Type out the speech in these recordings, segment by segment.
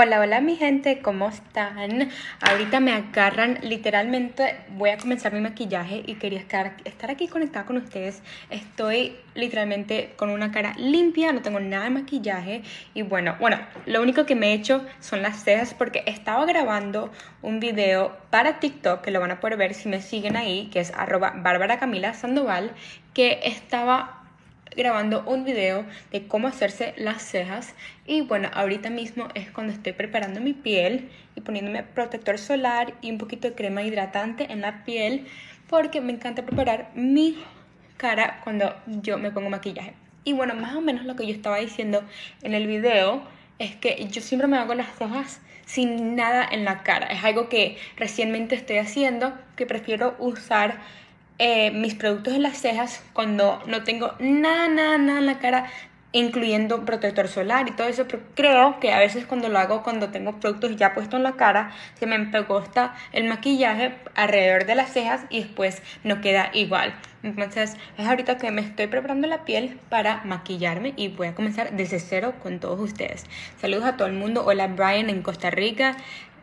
Hola, hola mi gente, ¿cómo están? Ahorita me agarran, literalmente voy a comenzar mi maquillaje y quería estar, estar aquí conectada con ustedes. Estoy literalmente con una cara limpia, no tengo nada de maquillaje y bueno, bueno, lo único que me he hecho son las cejas porque estaba grabando un video para TikTok que lo van a poder ver si me siguen ahí, que es arroba Bárbara Camila Sandoval, que estaba grabando un video de cómo hacerse las cejas y bueno, ahorita mismo es cuando estoy preparando mi piel y poniéndome protector solar y un poquito de crema hidratante en la piel porque me encanta preparar mi cara cuando yo me pongo maquillaje. Y bueno, más o menos lo que yo estaba diciendo en el video es que yo siempre me hago las cejas sin nada en la cara. Es algo que recientemente estoy haciendo, que prefiero usar eh, mis productos en las cejas cuando no tengo nada, nada, nada en la cara, incluyendo protector solar y todo eso, pero creo que a veces cuando lo hago, cuando tengo productos ya puestos en la cara, se me gusta el maquillaje alrededor de las cejas y después no queda igual. Entonces es ahorita que me estoy preparando la piel para maquillarme y voy a comenzar desde cero con todos ustedes. Saludos a todo el mundo. Hola Brian en Costa Rica.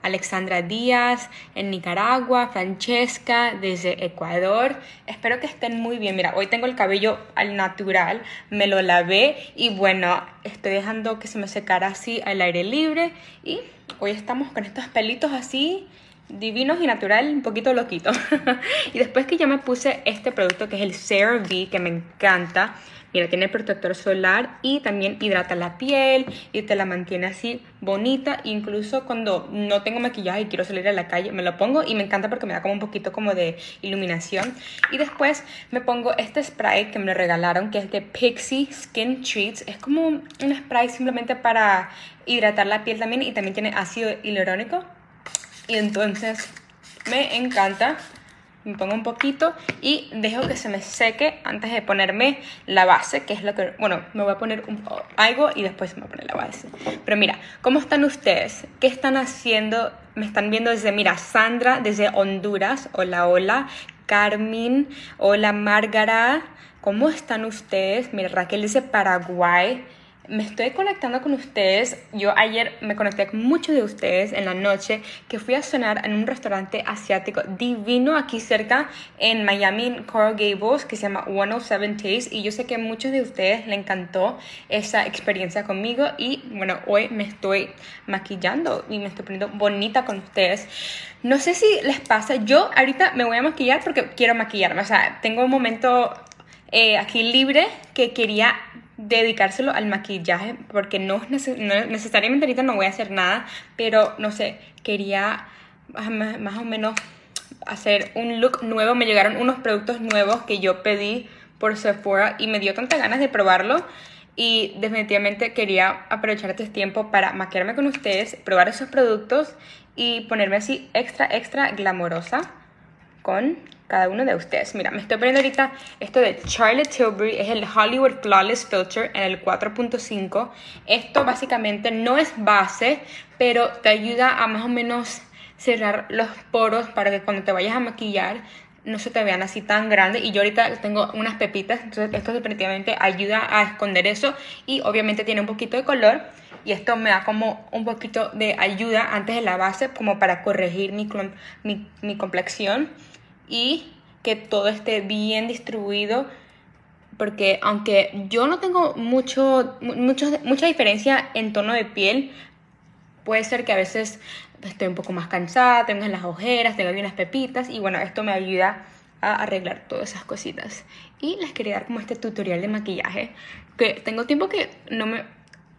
Alexandra Díaz en Nicaragua, Francesca desde Ecuador. Espero que estén muy bien. Mira, hoy tengo el cabello al natural, me lo lavé y bueno, estoy dejando que se me secara así al aire libre y hoy estamos con estos pelitos así divinos y natural, un poquito loquito. y después que ya me puse este producto que es el CeraVe, que me encanta, Mira, tiene protector solar y también hidrata la piel y te la mantiene así bonita. Incluso cuando no tengo maquillaje y quiero salir a la calle, me lo pongo y me encanta porque me da como un poquito como de iluminación. Y después me pongo este spray que me regalaron, que es de Pixie Skin Treats. Es como un spray simplemente para hidratar la piel también y también tiene ácido hialurónico. Y entonces me encanta me pongo un poquito y dejo que se me seque antes de ponerme la base, que es lo que, bueno, me voy a poner un, algo y después me voy la base. Pero mira, ¿cómo están ustedes? ¿Qué están haciendo? Me están viendo desde, mira, Sandra desde Honduras, hola, hola, Carmen, hola, Márgara, ¿cómo están ustedes? Mira, Raquel dice Paraguay, me estoy conectando con ustedes. Yo ayer me conecté con muchos de ustedes en la noche que fui a cenar en un restaurante asiático divino aquí cerca en Miami, Coral Gables, que se llama 107 Taste. Y yo sé que a muchos de ustedes le encantó esa experiencia conmigo. Y bueno, hoy me estoy maquillando y me estoy poniendo bonita con ustedes. No sé si les pasa, yo ahorita me voy a maquillar porque quiero maquillarme. O sea, tengo un momento eh, aquí libre que quería dedicárselo al maquillaje porque no, necesariamente ahorita no voy a hacer nada, pero no sé, quería más, o menos hacer un look nuevo. Me llegaron unos productos nuevos que yo pedí por Sephora y me dio tanta ganas de probarlo y definitivamente quería aprovechar este tiempo para maquillarme con ustedes, probar esos productos y ponerme así extra, extra glamorosa con cada uno de ustedes. Mira, me estoy poniendo ahorita esto de Charlotte Tilbury, es el Hollywood Flawless Filter en el 4.5. Esto básicamente no es base, pero te ayuda a más o menos cerrar los poros para que cuando te vayas a maquillar no se te vean así tan grandes y yo ahorita tengo unas pepitas, entonces esto definitivamente ayuda a esconder eso y obviamente tiene un poquito de color y esto me da como un poquito de ayuda antes de la base como para corregir mi, mi, mi complexión y que todo esté bien distribuido porque aunque yo no tengo mucho, mucho, mucha diferencia en tono de piel, puede ser que a veces estoy un poco más cansada, tengo las ojeras, tengo unas pepitas y bueno, esto me ayuda a arreglar todas esas cositas. Y les quería dar como este tutorial de maquillaje, que tengo tiempo que no me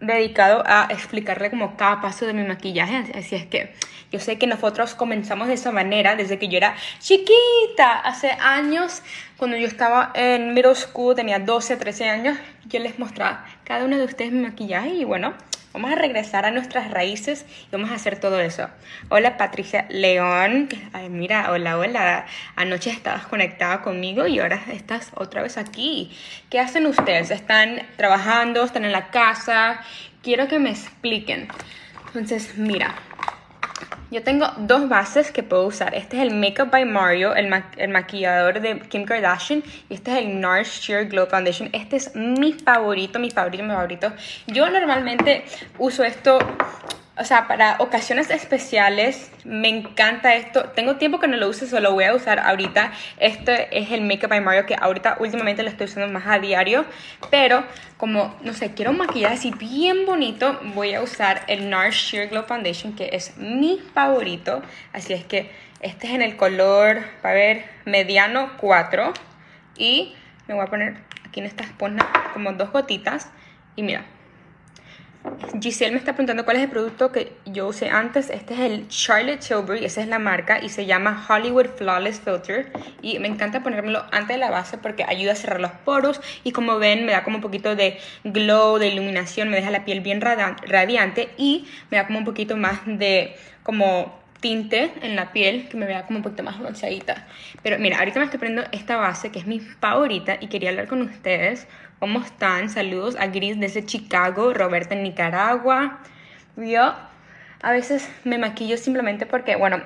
dedicado a explicarle como cada paso de mi maquillaje, así es que yo sé que nosotros comenzamos de esa manera desde que yo era chiquita, hace años, cuando yo estaba en middle school, tenía 12, 13 años, yo les mostraba cada uno de ustedes mi maquillaje y bueno, Vamos a regresar a nuestras raíces y vamos a hacer todo eso. Hola Patricia León. Ay, mira, hola, hola. Anoche estabas conectada conmigo y ahora estás otra vez aquí. ¿Qué hacen ustedes? ¿Están trabajando? ¿Están en la casa? Quiero que me expliquen. Entonces, mira, yo tengo dos bases que puedo usar. Este es el Makeup by Mario, el, el, maquillador de Kim Kardashian. Y este es el NARS Sheer Glow Foundation. Este es mi favorito, mi favorito, mi favorito. Yo normalmente uso esto o sea, para ocasiones especiales, me encanta esto. Tengo tiempo que no lo uso, solo voy a usar ahorita. Este es el Makeup by Mario que ahorita últimamente lo estoy usando más a diario. Pero como, no sé, quiero un maquillaje así bien bonito, voy a usar el NARS Sheer Glow Foundation, que es mi favorito. Así es que este es en el color, a ver, mediano 4. Y me voy a poner aquí en esta esponja como dos gotitas. Y mira, Giselle me está preguntando cuál es el producto que yo usé antes. Este es el Charlotte Tilbury, esa es la marca y se llama Hollywood Flawless Filter. Y me encanta ponérmelo antes de la base porque ayuda a cerrar los poros y como ven me da como un poquito de glow, de iluminación, me deja la piel bien radiante y me da como un poquito más de como tinte en la piel que me vea como un poquito más bronceadita. Pero mira, ahorita me estoy poniendo esta base que es mi favorita y quería hablar con ustedes ¿Cómo están? Saludos a Gris desde Chicago, Roberta en Nicaragua. Yo a veces me maquillo simplemente porque, bueno,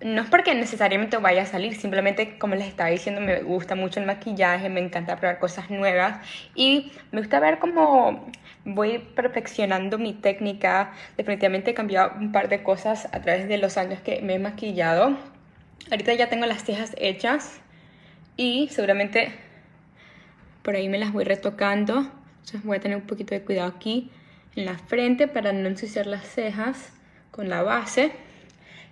no es porque necesariamente vaya a salir, simplemente como les estaba diciendo, me gusta mucho el maquillaje, me encanta probar cosas nuevas y me gusta ver cómo voy perfeccionando mi técnica. Definitivamente he cambiado un par de cosas a través de los años que me he maquillado. Ahorita ya tengo las cejas hechas y seguramente por ahí me las voy retocando. Entonces voy a tener un poquito de cuidado aquí en la frente para no ensuciar las cejas con la base.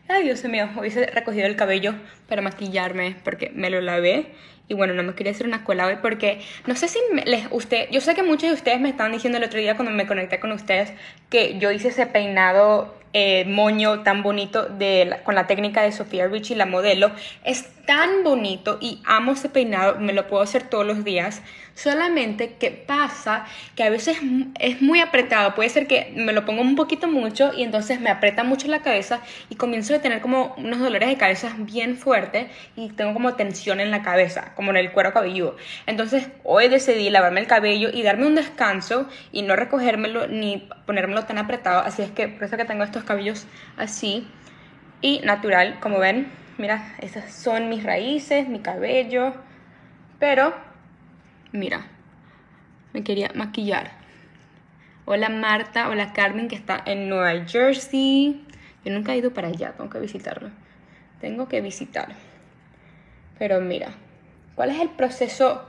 Ay, Dios mío, hubiese recogido el cabello para maquillarme porque me lo lavé. Y bueno, no me quería hacer una cola hoy porque no sé si les usted, yo sé que muchos de ustedes me estaban diciendo el otro día cuando me conecté con ustedes que yo hice ese peinado eh, moño tan bonito de con la técnica de Sofía Richie, la modelo. Es tan bonito y amo ese peinado, me lo puedo hacer todos los días. Solamente que pasa que a veces es muy apretado. Puede ser que me lo pongo un poquito mucho y entonces me aprieta mucho la cabeza y comienzo a tener como unos dolores de cabeza bien fuertes y tengo como tensión en la cabeza, como en el cuero cabelludo. Entonces hoy decidí lavarme el cabello y darme un descanso y no recogérmelo ni ponérmelo tan apretado. Así es que por eso que tengo estos cabellos así y natural, como ven. Mira, esas son mis raíces, mi cabello. Pero Mira, me quería maquillar. Hola Marta, hola Carmen que está en Nueva Jersey. Yo nunca he ido para allá, tengo que visitarlo. Tengo que visitar. Pero mira, ¿cuál es el proceso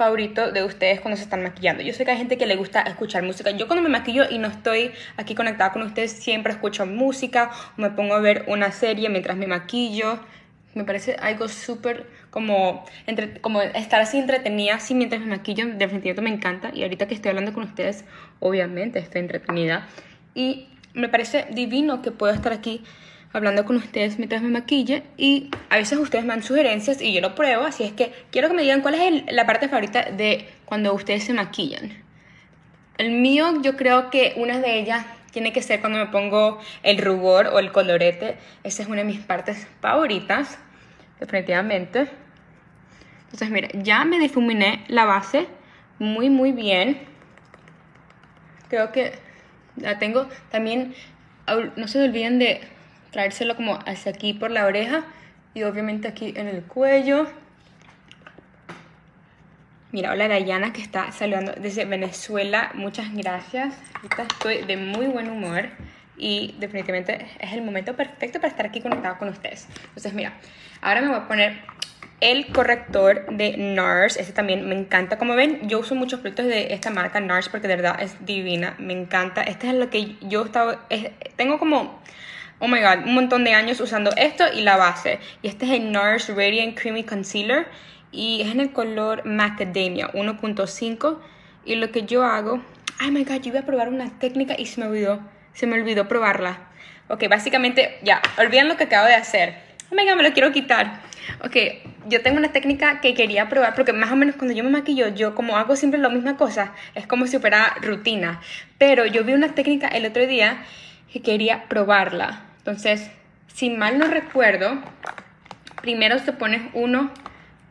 favorito de ustedes cuando se están maquillando? Yo sé que hay gente que le gusta escuchar música. Yo cuando me maquillo y no estoy aquí conectada con ustedes, siempre escucho música o me pongo a ver una serie mientras me maquillo. Me parece algo súper como, como estar así entretenida, así mientras me maquillo, definitivamente me encanta. Y ahorita que estoy hablando con ustedes, obviamente estoy entretenida. Y me parece divino que puedo estar aquí hablando con ustedes mientras me maquille. Y a veces ustedes me dan sugerencias y yo lo pruebo. Así es que quiero que me digan cuál es la parte favorita de cuando ustedes se maquillan. El mío, yo creo que una de ellas tiene que ser cuando me pongo el rubor o el colorete. Esa es una de mis partes favoritas, definitivamente. Entonces, mira, ya me difuminé la base muy, muy bien. Creo que la tengo también, no se olviden de traérselo como hacia aquí por la oreja y obviamente aquí en el cuello. Mira, hola Dayana que está saludando desde Venezuela. Muchas gracias. Ahorita estoy de muy buen humor y definitivamente es el momento perfecto para estar aquí conectado con ustedes. Entonces, mira, ahora me voy a poner el corrector de NARS. Este también me encanta. Como ven, yo uso muchos productos de esta marca NARS porque de verdad es divina. Me encanta. Este es lo que yo he estado... tengo como... Oh my god, un montón de años usando esto y la base. Y este es el NARS Radiant Creamy Concealer y es en el color Macadamia 1.5 y lo que yo hago, ay my god, yo iba a probar una técnica y se me olvidó, se me olvidó probarla. Ok, básicamente ya, olviden lo que acabo de hacer. Oh my god, me lo quiero quitar. Ok, yo tengo una técnica que quería probar porque más o menos cuando yo me maquillo, yo como hago siempre la misma cosa, es como si fuera rutina. Pero yo vi una técnica el otro día que quería probarla. Entonces, si mal no recuerdo, primero se pone uno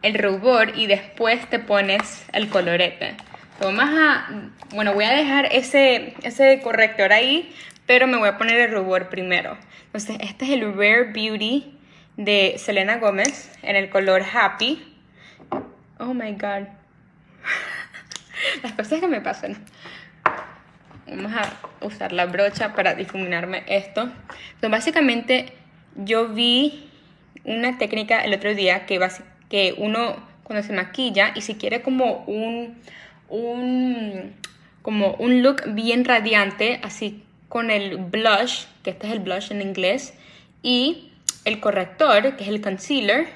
el rubor y después te pones el colorete. Tomas a, bueno, voy a dejar ese, ese corrector ahí, pero me voy a poner el rubor primero. Entonces, este es el Rare Beauty de Selena Gómez en el color Happy. Oh my God. Las cosas que me pasan. Vamos a usar la brocha para difuminarme esto. Entonces, básicamente, yo vi una técnica el otro día que, que uno cuando se maquilla y si quiere como un, un, como un look bien radiante, así con el blush, que este es el blush en inglés, y el corrector, que es el concealer,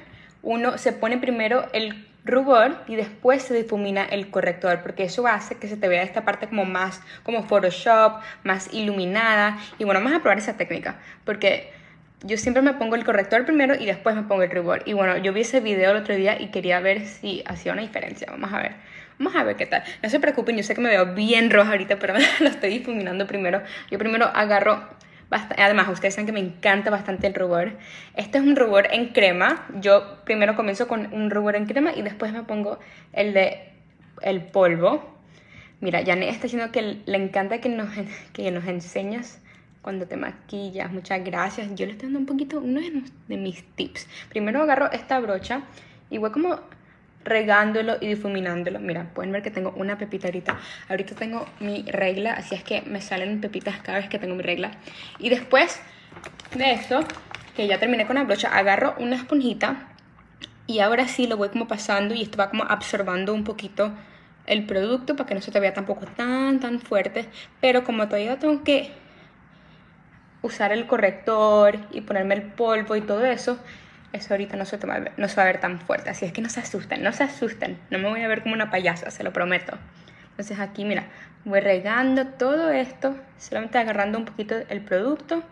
uno se pone primero el rubor y después se difumina el corrector porque eso hace que se te vea esta parte como más como Photoshop, más iluminada y bueno, vamos a probar esa técnica porque yo siempre me pongo el corrector primero y después me pongo el rubor y bueno, yo vi ese video el otro día y quería ver si hacía una diferencia, vamos a ver. Vamos a ver qué tal. No se preocupen, yo sé que me veo bien roja ahorita, pero lo estoy difuminando primero. Yo primero agarro Además, ustedes saben que me encanta bastante el rubor. Este es un rubor en crema. Yo primero comienzo con un rubor en crema y después me pongo el de el polvo. Mira, Janet está diciendo que le encanta que nos, que nos enseñas cuando te maquillas. Muchas gracias. Yo le estoy dando un poquito, uno de mis tips. Primero agarro esta brocha y voy como regándolo y difuminándolo. Mira, pueden ver que tengo una pepita ahorita. Ahorita tengo mi regla, así es que me salen pepitas cada vez que tengo mi regla. Y después de esto, que ya terminé con la brocha, agarro una esponjita y ahora sí lo voy como pasando y esto va como absorbando un poquito el producto para que no se te vea tampoco tan tan fuerte. Pero como todavía tengo que usar el corrector y ponerme el polvo y todo eso, eso ahorita no se, no se va a ver tan fuerte. Así es que no se asusten, no se asusten. No me voy a ver como una payasa, se lo prometo. Entonces aquí, mira, voy regando todo esto, solamente agarrando un poquito el producto,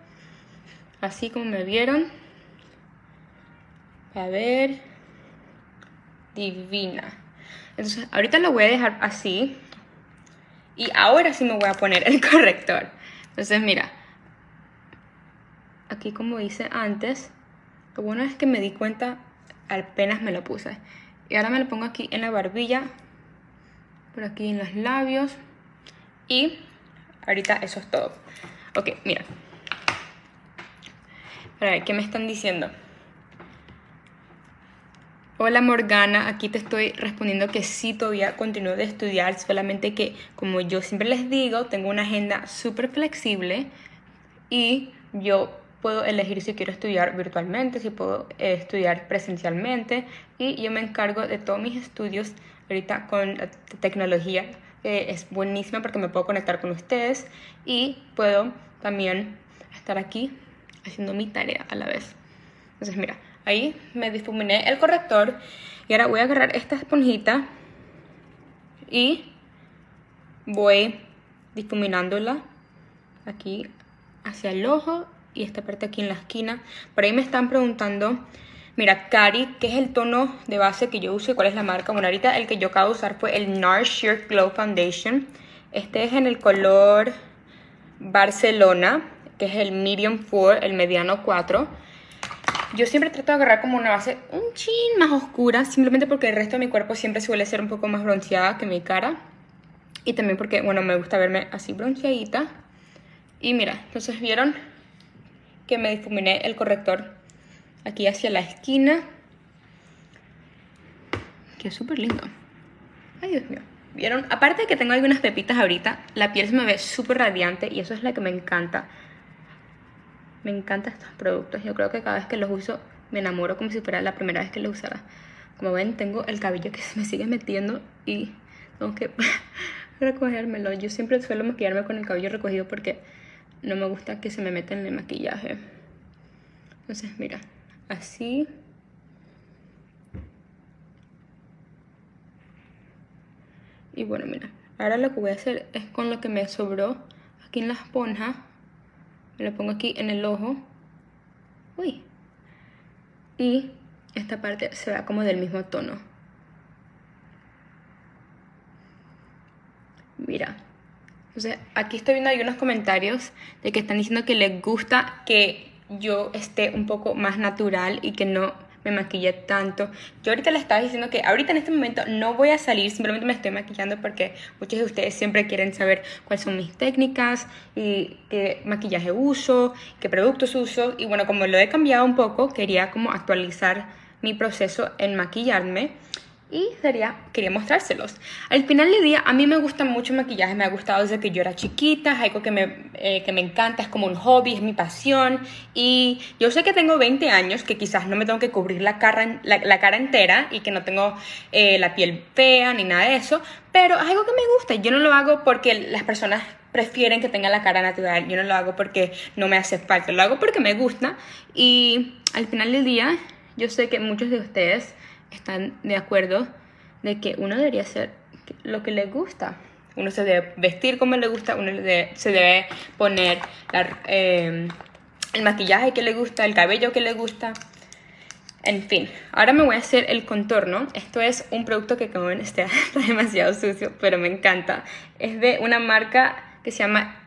así como me vieron. A ver, divina. Entonces, ahorita lo voy a dejar así. Y ahora sí me voy a poner el corrector. Entonces, mira, aquí como hice antes, lo bueno es que me di cuenta apenas me lo puse. Y ahora me lo pongo aquí en la barbilla, por aquí en los labios. Y ahorita eso es todo. Ok, mira. A ver, ¿qué me están diciendo? Hola Morgana, aquí te estoy respondiendo que sí, todavía continúo de estudiar, solamente que como yo siempre les digo, tengo una agenda súper flexible y yo puedo elegir si quiero estudiar virtualmente, si puedo eh, estudiar presencialmente y yo me encargo de todos mis estudios ahorita con la tecnología. es buenísima porque me puedo conectar con ustedes y puedo también estar aquí haciendo mi tarea a la vez. Entonces mira, ahí me difuminé el corrector y ahora voy a agarrar esta esponjita y voy difuminándola aquí hacia el ojo y esta parte aquí en la esquina. Por ahí me están preguntando, mira, Cari, ¿qué es el tono de base que yo uso y cuál es la marca? Bueno, ahorita el que yo acabo de usar fue el NARS Sheer Glow Foundation. Este es en el color Barcelona, que es el Medium 4, el mediano 4. Yo siempre trato de agarrar como una base un chin más oscura, simplemente porque el resto de mi cuerpo siempre suele ser un poco más bronceada que mi cara. Y también porque, bueno, me gusta verme así bronceadita. Y mira, entonces vieron que me difuminé el corrector aquí hacia la esquina. Que súper lindo. Ay, Dios mío. ¿Vieron? Aparte de que tengo algunas pepitas ahorita, la piel se me ve súper radiante y eso es lo que me encanta. Me encantan estos productos. Yo creo que cada vez que los uso me enamoro como si fuera la primera vez que los usara. Como ven, tengo el cabello que se me sigue metiendo y tengo que recogérmelo. Yo siempre suelo maquillarme con el cabello recogido porque no me gusta que se me meta en el maquillaje. Entonces, mira, así. Y bueno, mira, ahora lo que voy a hacer es con lo que me sobró aquí en la esponja, me lo pongo aquí en el ojo. Uy. Y esta parte se va como del mismo tono. Mira, entonces, aquí estoy viendo algunos comentarios de que están diciendo que les gusta que yo esté un poco más natural y que no me maquille tanto. Yo ahorita les estaba diciendo que ahorita en este momento no voy a salir, simplemente me estoy maquillando porque muchos de ustedes siempre quieren saber cuáles son mis técnicas y qué maquillaje uso, qué productos uso. Y bueno, como lo he cambiado un poco, quería como actualizar mi proceso en maquillarme. Y sería, quería mostrárselos. Al final del día, a mí me gusta mucho maquillaje, me ha gustado desde que yo era chiquita, es algo que me, eh, que me encanta, es como un hobby, es mi pasión. Y yo sé que tengo 20 años, que quizás no me tengo que cubrir la cara, la, cara entera y que no tengo eh, la piel fea ni nada de eso, pero es algo que me gusta. Yo no lo hago porque las personas prefieren que tenga la cara natural, yo no lo hago porque no me hace falta, lo hago porque me gusta. Y al final del día, yo sé que muchos de ustedes están de acuerdo de que uno debería hacer lo que le gusta. Uno se debe vestir como le gusta, uno se debe poner em, el maquillaje que le gusta, el cabello que le gusta. En fin, ahora me voy a hacer el contorno. Esto es un producto que como ven está, demasiado sucio, pero me encanta. Es de una marca que se llama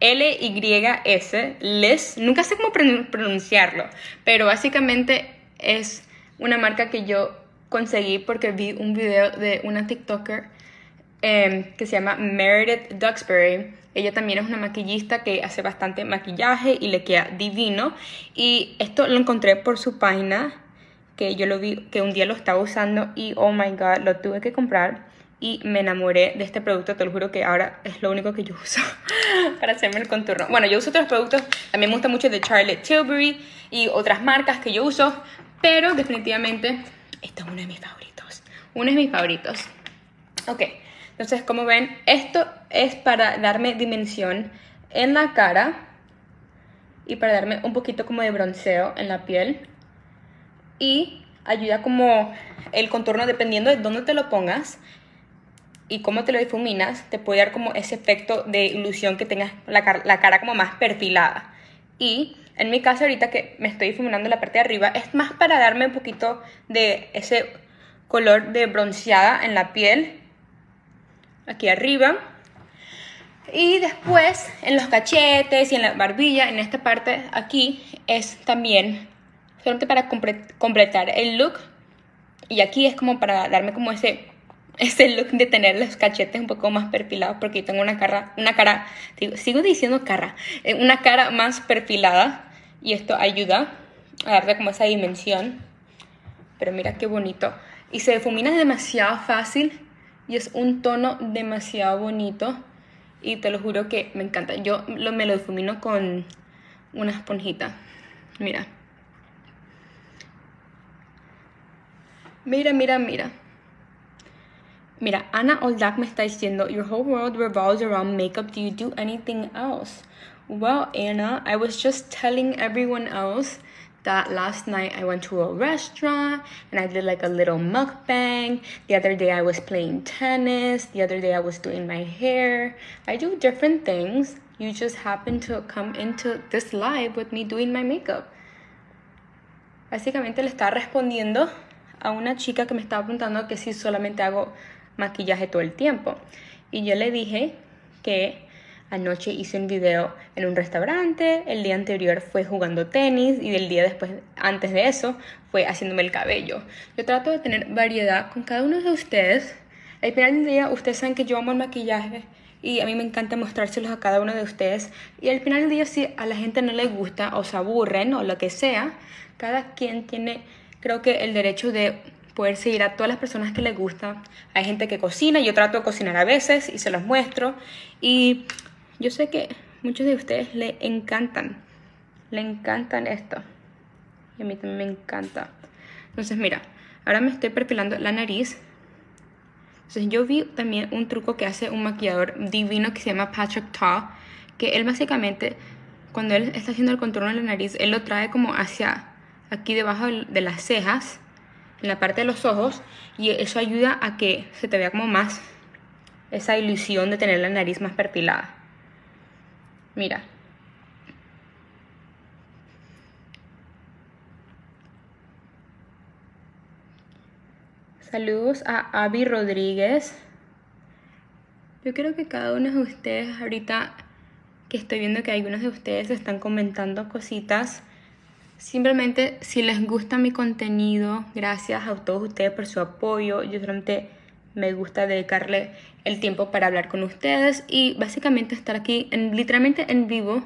LYS, Les. Nunca sé cómo pronunciarlo, pero básicamente es una marca que yo conseguí porque vi un video de una TikToker em, que se llama Meredith Duxbury. Ella también es una maquillista que hace bastante maquillaje y le queda divino. Y esto lo encontré por su página, que yo lo vi, que un día lo estaba usando y oh my god, lo tuve que comprar. Y me enamoré de este producto, te lo juro que ahora es lo único que yo uso para hacerme el contorno. Bueno, yo uso otros productos, también me gusta mucho de Charlotte Tilbury y otras marcas que yo uso, pero definitivamente, esto es uno de mis favoritos. Uno de mis favoritos. Ok, entonces como ven, esto es para darme dimensión en la cara y para darme un poquito como de bronceo en la piel. Y ayuda como el contorno, dependiendo de dónde te lo pongas y cómo te lo difuminas, te puede dar como ese efecto de ilusión que tengas la, la cara como más perfilada. Y en mi caso ahorita que me estoy difuminando la parte de arriba, es más para darme un poquito de ese color de bronceada en la piel, aquí arriba. Y después en los cachetes y en la barbilla, en esta parte aquí, es también solamente para completar el look. Y aquí es como para darme como ese ese look de tener los cachetes un poco más perfilados porque tengo una cara, una cara, sigo diciendo cara, eh, una cara más perfilada y esto ayuda a darle como esa dimensión. Pero mira qué bonito. Y se difumina demasiado fácil y es un tono demasiado bonito y te lo juro que me encanta. Yo lo, me lo difumino con una esponjita. Mira. Mira, mira, mira. Mira, Ana Oldak me está diciendo, Your whole world revolves around makeup. Do you do anything else? Well, Anna, I was just telling everyone else that last night I went to a restaurant and I did like a little mukbang. The other day I was playing tennis. The other day I was doing my hair. I do different things. You just happen to come into this live with me doing my makeup. Básicamente le está respondiendo a una chica que me estaba preguntando que si solamente hago maquillaje todo el tiempo. Y yo le dije que anoche hice un video en un restaurante, el día anterior fue jugando tenis y el día después, antes de eso, fue haciéndome el cabello. Yo trato de tener variedad con cada uno de ustedes. Al final del día, ustedes saben que yo amo el maquillaje y a mí me encanta mostrárselos a cada uno de ustedes. Y al final del día, si a la gente no le gusta o se aburren o lo que sea, cada quien tiene, creo que, el derecho de poder seguir a todas las personas que les gusta. Hay gente que cocina, yo trato de cocinar a veces y se los muestro. Y yo sé que muchos de ustedes le encantan, le encantan esto. Y a mí también me encanta. Entonces, mira, ahora me estoy perfilando la nariz. Entonces, yo vi también un truco que hace un maquillador divino que se llama Patrick Taw, que él básicamente, cuando él está haciendo el contorno de la nariz, él lo trae como hacia aquí debajo de las cejas en la parte de los ojos y eso ayuda a que se te vea como más esa ilusión de tener la nariz más perfilada. Mira. Saludos a Abby Rodríguez. Yo creo que cada uno de ustedes ahorita que estoy viendo que algunos de ustedes están comentando cositas Simplemente si les gusta mi contenido, gracias a todos ustedes por su apoyo. Yo solamente me gusta dedicarle el tiempo para hablar con ustedes y básicamente estar aquí en, literalmente en vivo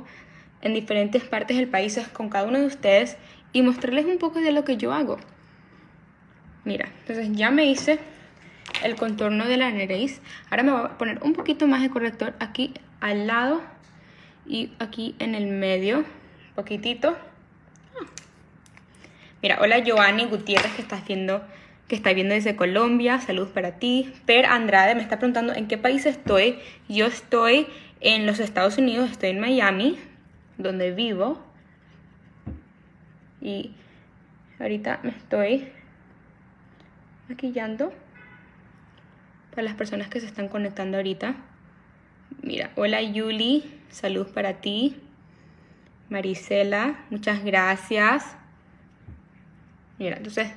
en diferentes partes del país con cada uno de ustedes y mostrarles un poco de lo que yo hago. Mira, entonces ya me hice el contorno de la nariz. Ahora me voy a poner un poquito más de corrector aquí al lado y aquí en el medio, poquitito. Mira, hola Joanny Gutiérrez que estás viendo que está viendo desde Colombia, saludos para ti. Per Andrade me está preguntando en qué país estoy. Yo estoy en los Estados Unidos, estoy en Miami, donde vivo. Y ahorita me estoy maquillando para las personas que se están conectando ahorita. Mira, hola Yuli, salud para ti. Marisela, muchas gracias. Mira, entonces,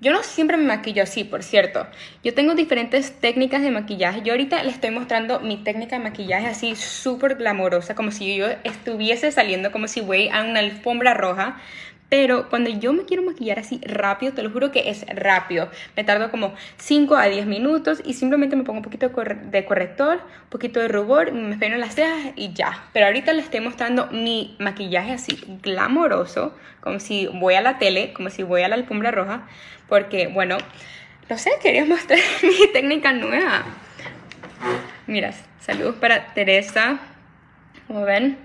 yo no siempre me maquillo así, por cierto. Yo tengo diferentes técnicas de maquillaje. Yo ahorita les estoy mostrando mi técnica de maquillaje así súper glamorosa, como si yo estuviese saliendo, como si voy a una alfombra roja. Pero cuando yo me quiero maquillar así rápido, te lo juro que es rápido. Me tardo como 5 a 10 minutos y simplemente me pongo un poquito de corrector, un poquito de rubor, me peino las cejas y ya. Pero ahorita les estoy mostrando mi maquillaje así glamoroso, como si voy a la tele, como si voy a la alfombra roja. Porque, bueno, no sé, quería mostrar mi técnica nueva. Mira, saludos para Teresa. Como ven,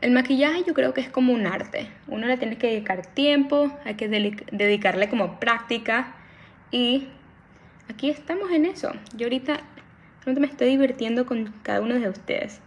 el maquillaje yo creo que es como un arte. Uno le tiene que dedicar tiempo, hay que dedicarle como práctica y aquí estamos en eso. Yo ahorita me estoy divirtiendo con cada uno de ustedes.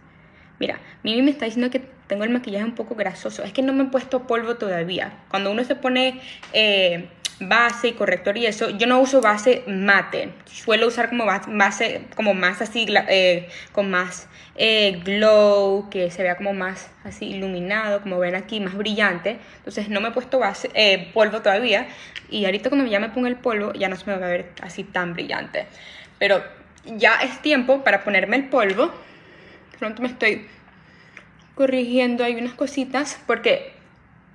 Mira, Mimi me está diciendo que tengo el maquillaje un poco grasoso. Es que no me he puesto polvo todavía. Cuando uno se pone eh, base y corrector y eso, yo no uso base mate. Suelo usar como base, como más así, eh, con más eh, glow, que se vea como más así iluminado, como ven aquí, más brillante. Entonces no me he puesto base, eh, polvo todavía. Y ahorita cuando ya me ponga el polvo, ya no se me va a ver así tan brillante. Pero ya es tiempo para ponerme el polvo. Pronto me estoy corrigiendo ahí unas cositas porque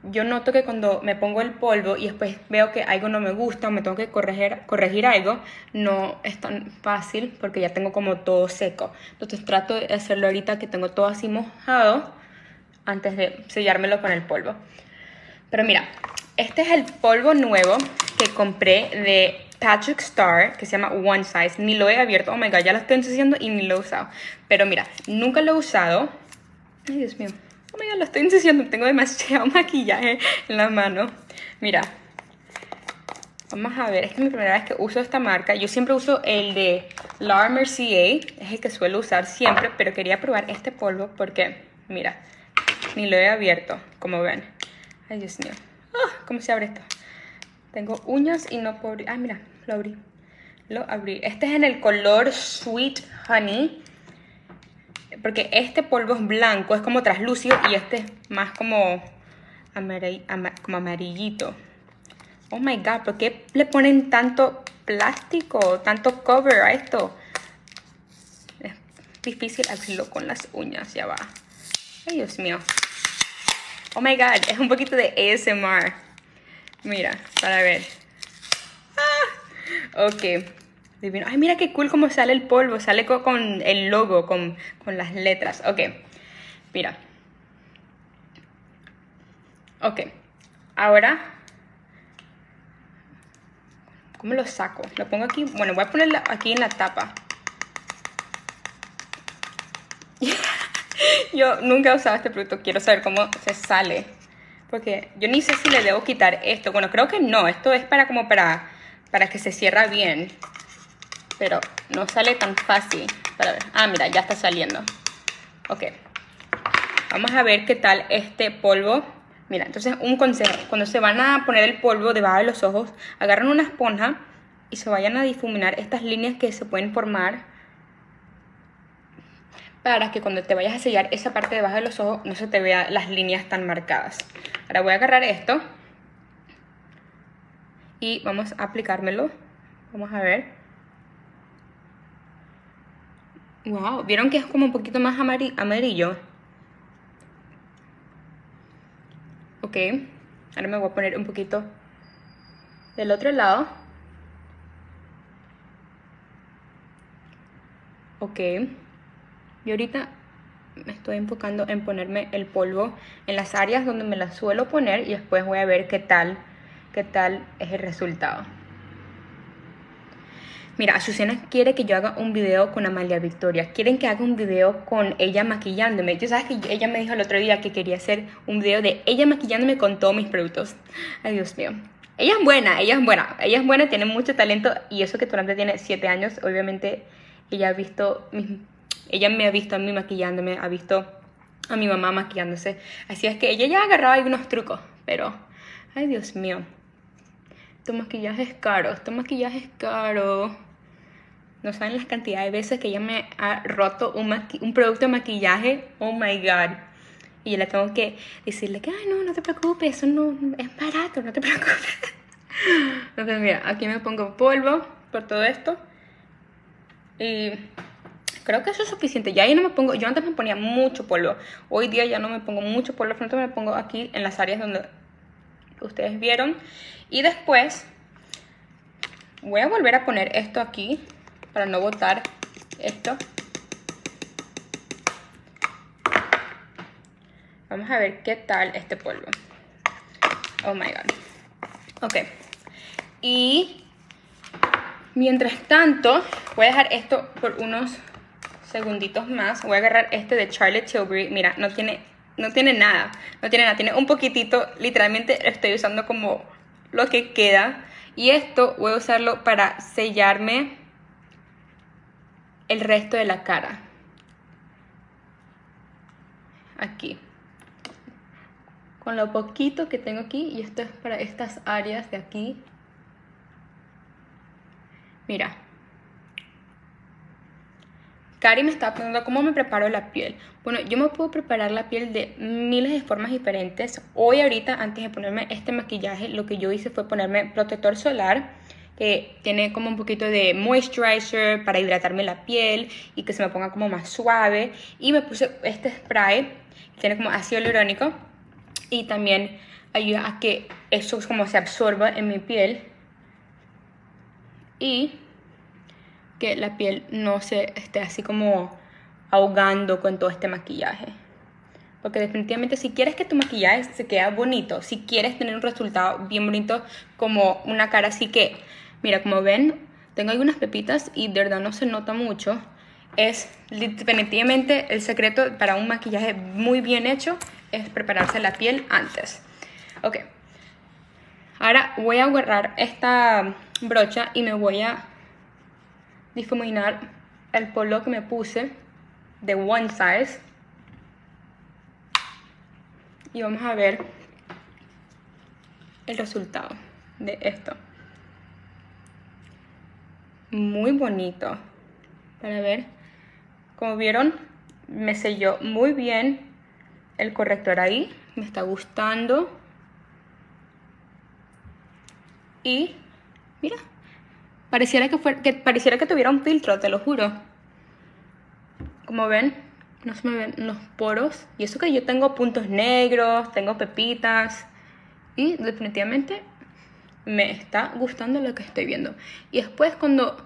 yo noto que cuando me pongo el polvo y después veo que algo no me gusta o me tengo que corregir, corregir algo, no es tan fácil porque ya tengo como todo seco. Entonces trato de hacerlo ahorita que tengo todo así mojado antes de sellármelo con el polvo. Pero mira, este es el polvo nuevo que compré de Patrick Star, que se llama One Size. Ni lo he abierto, oh my god, ya lo estoy ensuciando y ni lo he usado. Pero mira, nunca lo he usado. Ay, Dios mío. God, lo estoy ensuciando. Tengo demasiado maquillaje en la mano. Mira. Vamos a ver, esta es mi primera vez que uso esta marca. Yo siempre uso el de La Mercier. Es el que suelo usar siempre, pero quería probar este polvo porque, mira, ni lo he abierto, como ven. Ay, Dios mío. Ah, ¿Cómo se abre esto? Tengo uñas y no puedo abrir. Ah, mira, lo abrí. Lo abrí. Este es en el color Sweet Honey porque este polvo es blanco, es como traslúcido y este es más como, como amarillito. Oh my god, ¿por qué le ponen tanto plástico, tanto cover a esto? Es difícil abrirlo con las uñas, ya va. Ay, Dios mío. Oh my god, es un poquito de ASMR. Mira, para ver. Ah, ok. Ay, mira qué cool cómo sale el polvo. Sale con el logo, con, las letras. Ok, mira. Ok, ahora... ¿Cómo lo saco? Lo pongo aquí. Bueno, voy a ponerlo aquí en la tapa. yo nunca he usado este producto. Quiero saber cómo se sale. Porque yo ni sé si le debo quitar esto. Bueno, creo que no. Esto es para como para, para que se cierra bien pero no sale tan fácil. Para ver. Ah, mira, ya está saliendo. Ok. Vamos a ver qué tal este polvo. Mira, entonces un consejo. Cuando se van a poner el polvo debajo de los ojos, agarran una esponja y se vayan a difuminar estas líneas que se pueden formar para que cuando te vayas a sellar esa parte debajo de los ojos no se te vea las líneas tan marcadas. Ahora voy a agarrar esto y vamos a aplicármelo. Vamos a ver. Wow, ¿vieron que es como un poquito más amarillo? Ok, ahora me voy a poner un poquito del otro lado. Ok, y ahorita me estoy enfocando en ponerme el polvo en las áreas donde me la suelo poner y después voy a ver qué tal, qué tal es el resultado. Mira, Azucena quiere que yo haga un video con Amalia Victoria. Quieren que haga un video con ella maquillándome. Tú sabes que ella me dijo el otro día que quería hacer un video de ella maquillándome con todos mis productos. Ay, Dios mío. Ella es buena, ella es buena. Ella es buena, tiene mucho talento. Y eso que durante tiene 7 años, obviamente ella ha visto, ella me ha visto a mí maquillándome, ha visto a mi mamá maquillándose. Así es que ella ya ha agarrado algunos trucos, pero, ay Dios mío. Tu maquillaje es caro, tu maquillaje es caro. No saben las cantidades de veces que ella me ha roto un, un producto de maquillaje. Oh my god. Y yo le tengo que decirle que, ay, no, no te preocupes, eso no es barato, no te preocupes. Entonces, mira, aquí me pongo polvo por todo esto. Y creo que eso es suficiente. Ya ahí no me pongo, yo antes me ponía mucho polvo. Hoy día ya no me pongo mucho polvo, frente me pongo aquí en las áreas donde ustedes vieron. Y después voy a volver a poner esto aquí para no botar esto. Vamos a ver qué tal este polvo. Oh my god. Ok. Y mientras tanto, voy a dejar esto por unos segunditos más. Voy a agarrar este de Charlotte Tilbury. Mira, no tiene, no tiene nada. No tiene nada. Tiene un poquitito. Literalmente estoy usando como lo que queda. Y esto voy a usarlo para sellarme el resto de la cara. Aquí. Con lo poquito que tengo aquí. Y esto es para estas áreas de aquí. Mira. Cari me está preguntando cómo me preparo la piel. Bueno, yo me puedo preparar la piel de miles de formas diferentes. Hoy ahorita, antes de ponerme este maquillaje, lo que yo hice fue ponerme protector solar que tiene como un poquito de moisturizer para hidratarme la piel y que se me ponga como más suave. Y me puse este spray, que tiene como ácido hialurónico y también ayuda a que eso como se absorba en mi piel y que la piel no se esté así como ahogando con todo este maquillaje. Porque definitivamente si quieres que tu maquillaje se quede bonito, si quieres tener un resultado bien bonito como una cara así que, mira, como ven, tengo algunas pepitas y de verdad no se nota mucho. Es definitivamente el secreto para un maquillaje muy bien hecho es prepararse la piel antes. Ok. Ahora voy a agarrar esta brocha y me voy a difuminar el polvo que me puse de one size y vamos a ver el resultado de esto muy bonito para ver como vieron me selló muy bien el corrector ahí me está gustando y mira pareciera que, fue, que pareciera que tuviera un filtro te lo juro como ven, no se me ven los poros. Y eso que yo tengo puntos negros, tengo pepitas. Y definitivamente me está gustando lo que estoy viendo. Y después cuando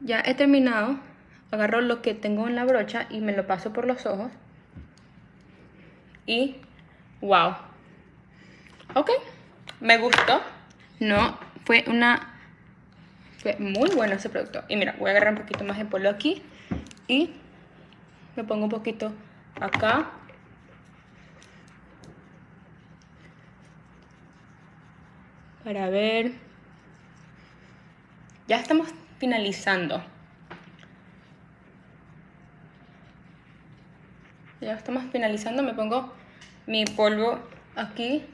ya he terminado, agarro lo que tengo en la brocha y me lo paso por los ojos. Y wow. Ok, me gustó. No, fue una... Fue muy bueno ese producto. Y mira, voy a agarrar un poquito más de polvo aquí. Y me pongo un poquito acá para ver. Ya estamos finalizando. Ya estamos finalizando me pongo mi polvo aquí.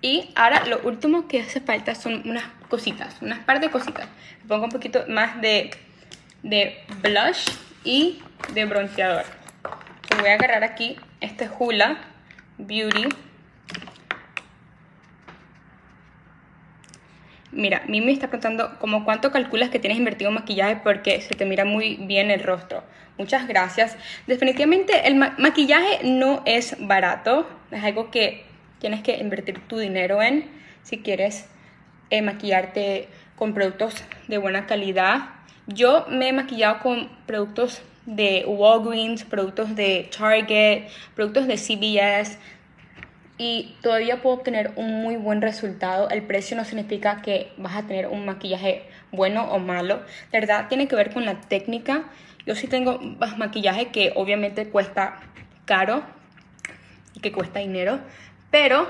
Y ahora lo último que hace falta son unas cositas unas par de cositas. Pongo un poquito más de de blush y de bronceador. Voy a agarrar aquí este Hula Beauty. Mira, Mimi está preguntando como cuánto calculas que tienes invertido en maquillaje porque se te mira muy bien el rostro. Muchas gracias. Definitivamente el maquillaje no es barato. Es algo que tienes que invertir tu dinero en si quieres eh, maquillarte con productos de buena calidad yo me he maquillado con productos de Walgreens, productos de Target, productos de CVS y todavía puedo obtener un muy buen resultado. El precio no significa que vas a tener un maquillaje bueno o malo. De verdad, tiene que ver con la técnica. Yo sí tengo maquillaje que obviamente cuesta caro y que cuesta dinero, pero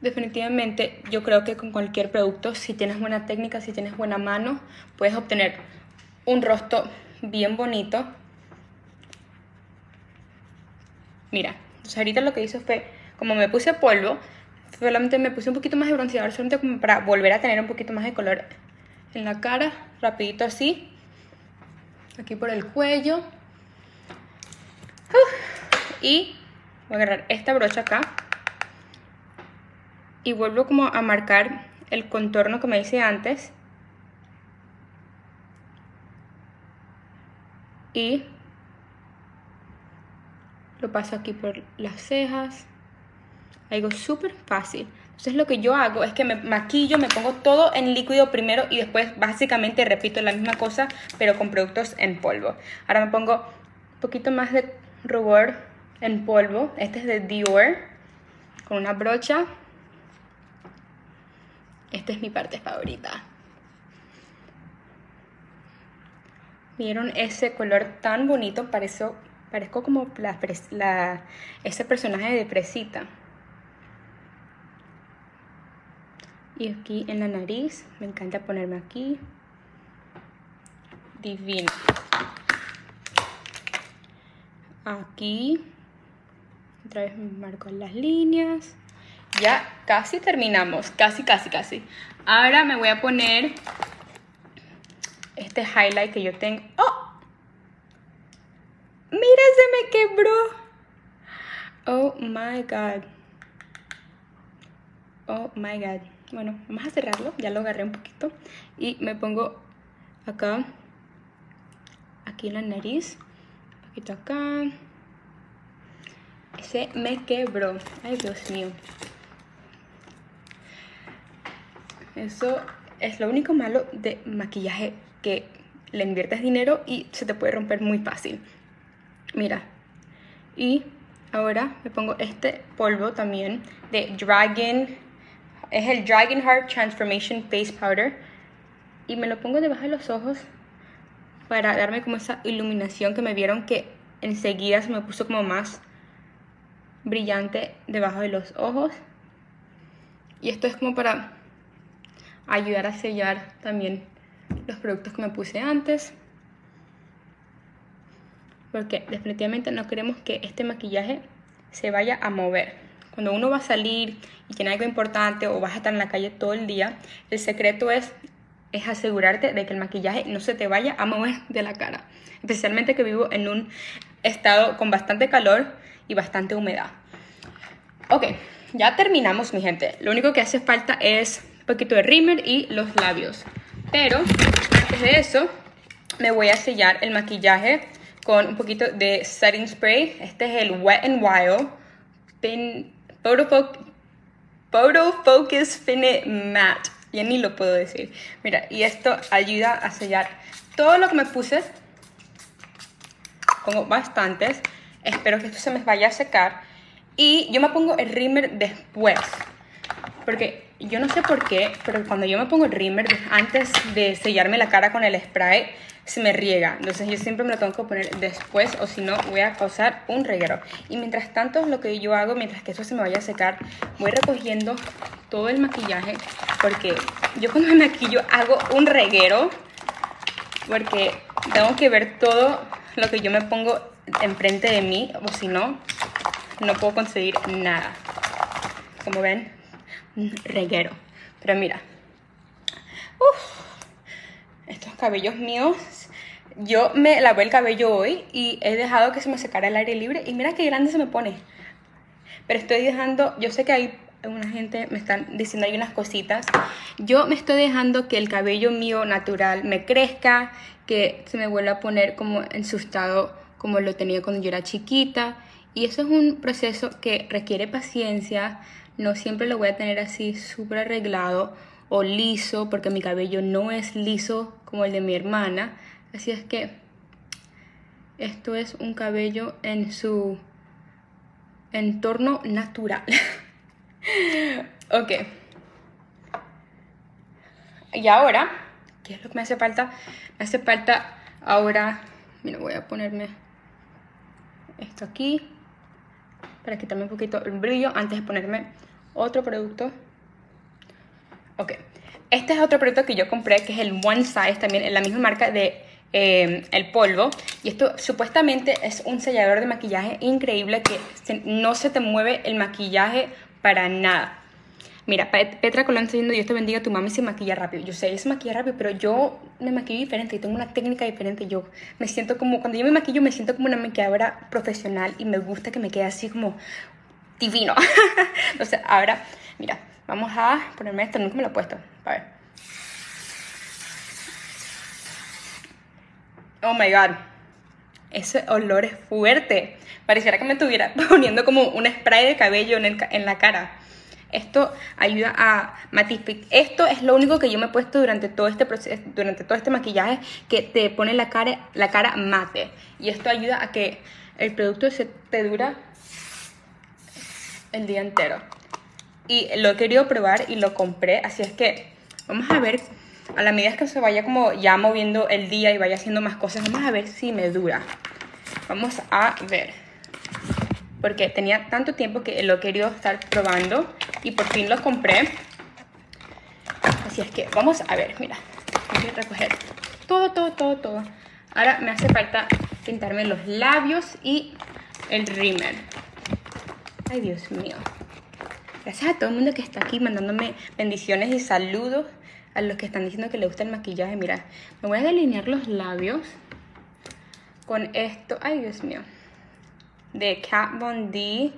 definitivamente yo creo que con cualquier producto, si tienes buena técnica, si tienes buena mano, puedes obtener un rostro bien bonito. Mira, entonces ahorita lo que hice fue, como me puse polvo, solamente me puse un poquito más de bronceador, solamente como para volver a tener un poquito más de color en la cara, rapidito así. Aquí por el cuello. Y voy a agarrar esta brocha acá. Y vuelvo como a marcar el contorno que me hice antes. Y lo paso aquí por las cejas, algo súper fácil. Entonces lo que yo hago es que me maquillo, me pongo todo en líquido primero y después básicamente repito la misma cosa pero con productos en polvo. Ahora me pongo un poquito más de rubor en polvo, este es de Dior, con una brocha. Esta es mi parte favorita. ¿Vieron ese color tan bonito? Pareció Parezco como la, ese personaje de Presita. Y aquí en la nariz, me encanta ponerme aquí. Divino. Aquí, otra vez marco las líneas. Ya casi terminamos, casi, casi, casi. Ahora me voy a poner este highlight que yo tengo. ¡Oh! Mira, se me quebró. Oh my god. Oh my god. Bueno, vamos a cerrarlo. Ya lo agarré un poquito. Y me pongo acá. Aquí la nariz. Un poquito acá. Se me quebró. Ay, Dios mío. Eso es lo único malo de maquillaje que le inviertes dinero y se te puede romper muy fácil. Mira. Y ahora me pongo este polvo también de Dragon. Es el Dragon Heart Transformation Face Powder. Y me lo pongo debajo de los ojos para darme como esa iluminación que me vieron que enseguida se me puso como más brillante debajo de los ojos. Y esto es como para ayudar a sellar también los productos que me puse antes porque definitivamente no queremos que este maquillaje se vaya a mover. Cuando uno va a salir y tiene algo importante o vas a estar en la calle todo el día, el secreto es, es asegurarte de que el maquillaje no se te vaya a mover de la cara. Especialmente que vivo en un estado con bastante calor y bastante humedad. Ok, ya terminamos mi gente. Lo único que hace falta es un poquito de rímel y los labios. Pero antes de eso me voy a sellar el maquillaje con un poquito de setting spray. Este es el Wet n Wild Pin, Photo, Focus Finite Matte. Ya ni lo puedo decir. Mira, y esto ayuda a sellar todo lo que me puse. Pongo bastantes. Espero que esto se me vaya a secar. Y yo me pongo el rímel después. Porque yo no sé por qué, pero cuando yo me pongo el rímel antes de sellarme la cara con el spray, se me riega. Entonces yo siempre me lo tengo que poner después o si no voy a causar un reguero. Y mientras tanto lo que yo hago, mientras que eso se me vaya a secar, voy recogiendo todo el maquillaje porque yo cuando me maquillo hago un reguero porque tengo que ver todo lo que yo me pongo enfrente de mí o si no, no puedo conseguir nada. Como ven, reguero. Pero mira, estos cabellos míos. Yo me lavé el cabello hoy y he dejado que se me secara el aire libre y mira qué grande se me pone. Pero estoy dejando, yo sé que hay una gente me están diciendo hay unas cositas. Yo me estoy dejando que el cabello mío natural me crezca, que se me vuelva a poner como en su estado como lo tenía cuando yo era chiquita. Y eso es un proceso que requiere paciencia. No siempre lo voy a tener así súper arreglado o liso, porque mi cabello no es liso como el de mi hermana. Así es que esto es un cabello en su entorno natural. ok. Y ahora, ¿qué es lo que me hace falta? Me hace falta ahora, mira, voy a ponerme esto aquí para quitarme un poquito el brillo antes de ponerme otro producto. Ok, este es otro producto que yo compré que es el One Size, también en la misma marca de eh, el polvo. Y esto supuestamente es un sellador de maquillaje increíble que no se te mueve el maquillaje para nada. Mira, Petra Colón está diciendo, Dios te bendiga, tu mami se maquilla rápido. Yo sé, ella se maquilla rápido, pero yo me maquillo diferente y tengo una técnica diferente. Yo me siento como, cuando yo me maquillo, me siento como una maquilladora profesional y me gusta que me quede así como divino. Entonces, ahora, mira, vamos a ponerme esto, nunca me lo he puesto. A ver. Oh my god. Ese olor es fuerte. Pareciera que me estuviera poniendo como un spray de cabello en, en la cara. Esto ayuda a matificar. Esto es lo único que yo me he puesto durante todo este proceso, durante todo este maquillaje que te pone la cara, la cara mate. Y esto ayuda a que el producto se te dura el día entero. Y lo he querido probar y lo compré, así es que vamos a ver a la medida que se vaya como ya moviendo el día y vaya haciendo más cosas, vamos a ver si me dura. Vamos a ver porque tenía tanto tiempo que lo he querido estar probando y por fin lo compré. Así es que vamos a ver, mira, voy a recoger todo, todo, todo, todo. Ahora me hace falta pintarme los labios y el rímel. Ay, Dios mío. Gracias a todo el mundo que está aquí mandándome bendiciones y saludos a los que están diciendo que le gusta el maquillaje. Mira, me voy a delinear los labios con esto. Ay, Dios mío de Kat Von D,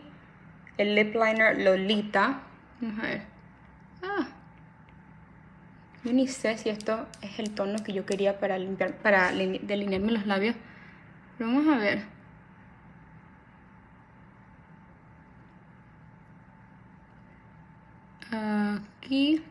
el lip liner Lolita. Ver. Ah. Yo ni sé si esto es el tono que yo quería para limpiar, para delinearme los labios. Pero vamos a ver. Aquí.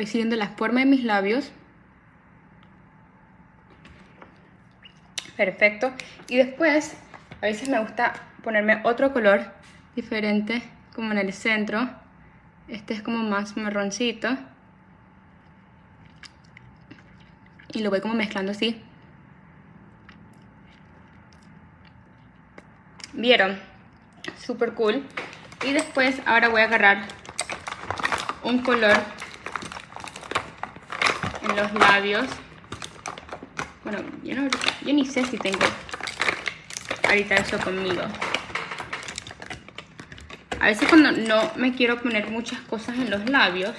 Voy siguiendo la forma de mis labios. Perfecto. Y después, a veces me gusta ponerme otro color diferente, como en el centro. Este es como más marroncito. Y lo voy como mezclando así. ¿Vieron? Super cool. Y después, ahora voy a agarrar un color los labios. Bueno, yo, ni sé si tengo ahorita eso conmigo. A veces cuando no me quiero poner muchas cosas en los labios,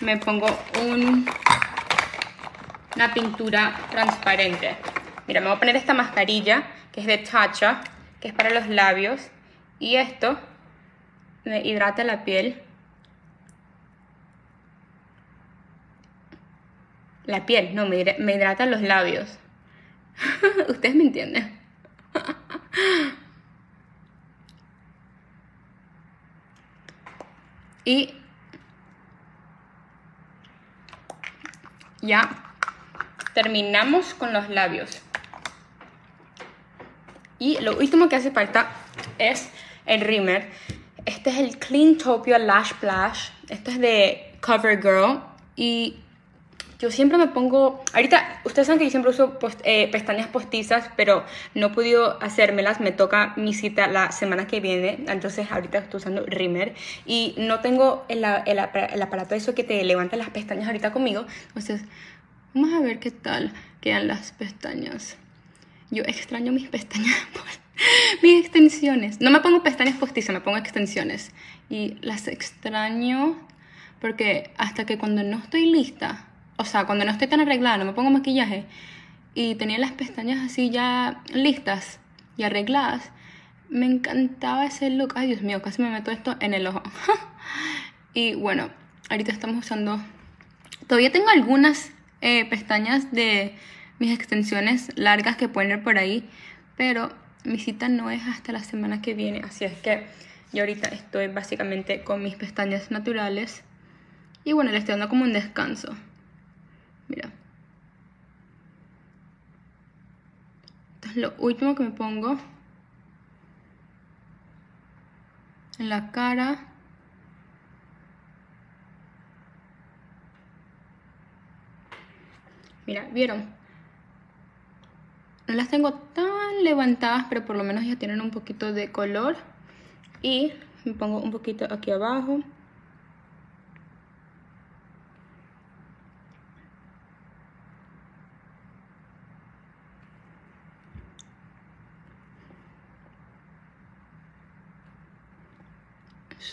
me pongo un, una pintura transparente. Mira, me voy a poner esta mascarilla que es de Tatcha, que es para los labios. Y esto me hidrata la piel La piel, no, me, me hidratan los labios. Ustedes me entienden. y ya terminamos con los labios. Y lo último que hace falta es el rímer. Este es el Clean Topia Lash Splash. Este es de CoverGirl. Y yo siempre me pongo, ahorita, ustedes saben que yo siempre uso eh, pestañas postizas, pero no he podido hacérmelas, me toca mi cita la semana que viene, entonces ahorita estoy usando Rimmer y no tengo el, el, el aparato eso que te levanta las pestañas ahorita conmigo, entonces vamos a ver qué tal quedan las pestañas. Yo extraño mis pestañas, mis extensiones. No me pongo pestañas postizas, me pongo extensiones. Y las extraño porque hasta que cuando no estoy lista, o sea, cuando no estoy tan arreglada, no me pongo maquillaje y tenía las pestañas así ya listas y arregladas, me encantaba ese look. Ay, Dios mío, casi me meto esto en el ojo. y bueno, ahorita estamos usando... Todavía tengo algunas eh, pestañas de mis extensiones largas que pueden ver por ahí, pero mi cita no es hasta la semana que viene, así es que yo ahorita estoy básicamente con mis pestañas naturales. Y bueno, le estoy dando como un descanso. Mira. Esto es lo último que me pongo en la cara. Mira, ¿vieron? No las tengo tan levantadas, pero por lo menos ya tienen un poquito de color. Y me pongo un poquito aquí abajo.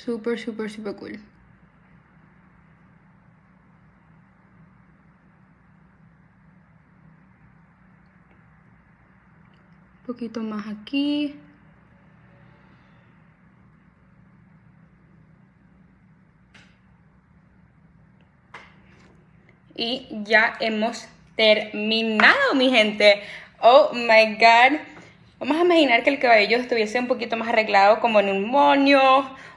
Súper, súper, súper cool. Un poquito más aquí. Y ya hemos terminado, mi gente. Oh my god. Vamos a imaginar que el cabello estuviese un poquito más arreglado como en un moño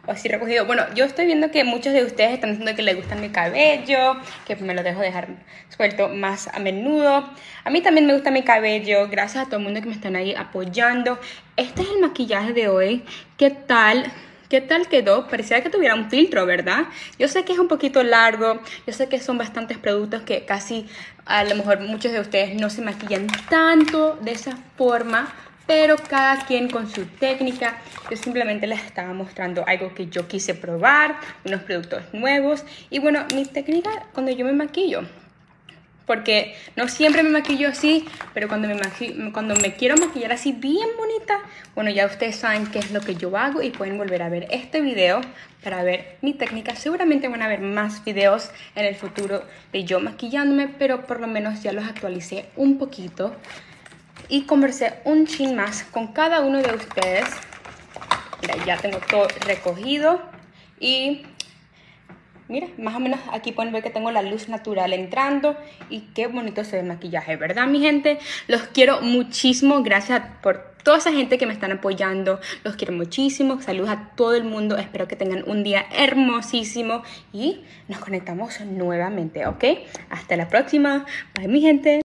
o así recogido. Bueno, yo estoy viendo que muchos de ustedes están diciendo que les gusta mi cabello, que me lo dejo dejar suelto más a menudo. A mí también me gusta mi cabello, gracias a todo el mundo que me están ahí apoyando. Este es el maquillaje de hoy. ¿Qué tal? ¿Qué tal quedó? Parecía que tuviera un filtro, ¿verdad? Yo sé que es un poquito largo, yo sé que son bastantes productos que casi a lo mejor muchos de ustedes no se maquillan tanto de esa forma, pero cada quien con su técnica. Yo simplemente les estaba mostrando algo que yo quise probar, unos productos nuevos y bueno, mi técnica cuando yo me maquillo. Porque no siempre me maquillo así, pero cuando me, cuando me quiero maquillar así bien bonita, bueno, ya ustedes saben qué es lo que yo hago y pueden volver a ver este video para ver mi técnica. Seguramente van a ver más videos en el futuro de yo maquillándome, pero por lo menos ya los actualicé un poquito y conversé un chin más con cada uno de ustedes. Mira, ya tengo todo recogido y mira, más o menos aquí pueden ver que tengo la luz natural entrando y qué bonito se ve el maquillaje, ¿verdad mi gente? Los quiero muchísimo, gracias por toda esa gente que me están apoyando, los quiero muchísimo, saludos a todo el mundo, espero que tengan un día hermosísimo y nos conectamos nuevamente, ¿ok? Hasta la próxima, bye mi gente.